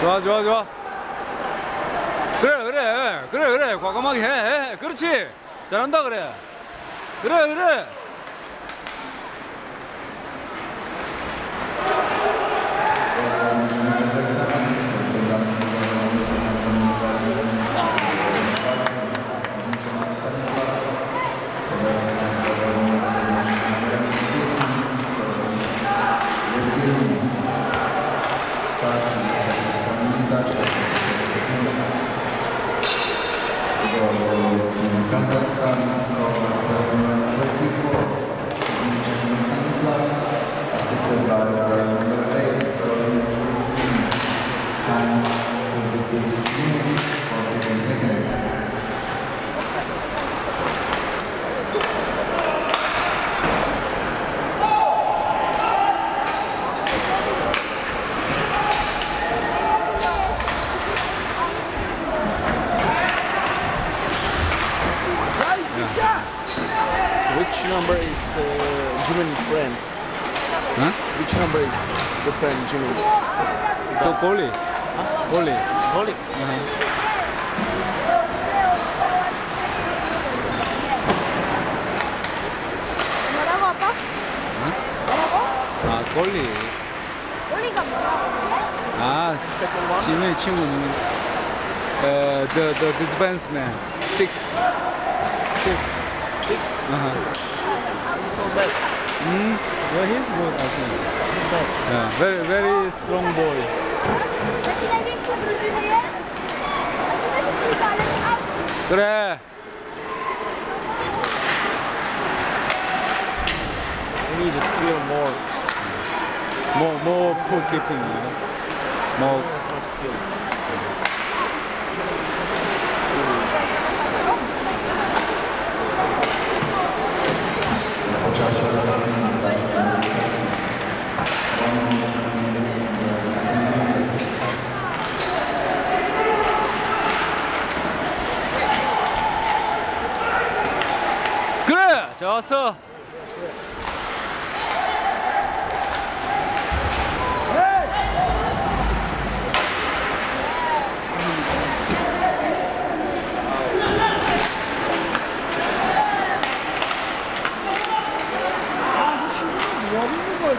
좋아 좋아 좋아. 그래 그래 그래 그래 과감하게 해, 해 그렇지. 잘한다 그래. 그래 그래 assisted by player number 8, Korolinski Film. Time 26 Which number is uh, Jimin friends? 응? Which number is the friend Jimin? 또 골리 골리 Holy. 뭐라고 아빠? 뭐라고? 아 골리 우리가 뭐라고? 아 Second one. 지민이 친구는 에, the the the defense man six six tricks. Uh-huh. He's not bad. Hmm. Well, he's good, I think. Not bad. Yeah, very, very strong boy. 그래. We need to steal more. More, more poor keeping, you know. More, more skill. 그래 좋았어 我们不做